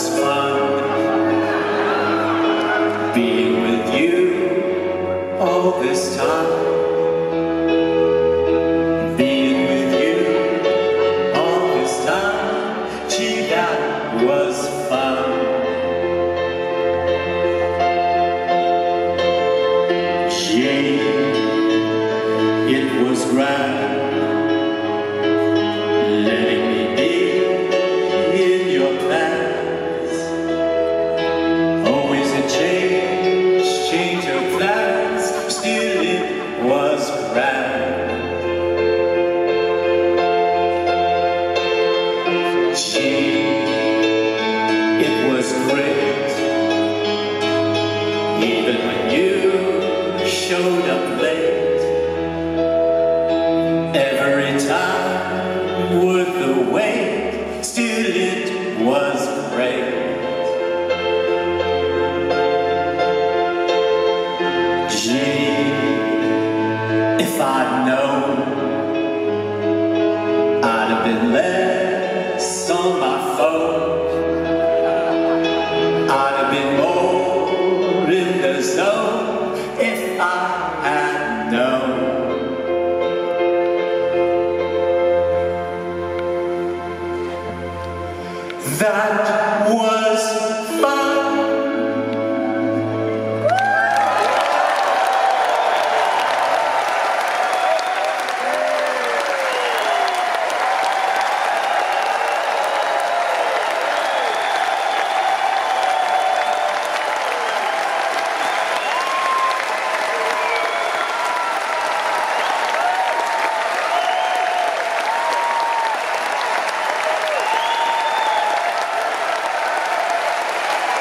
was fun being with you all this time. Being with you all this time, gee, that was fun. Gee, it was grand. Gee, it was great even when you showed up late, every time with a wake, still it was great. if I'd known, I had known. That was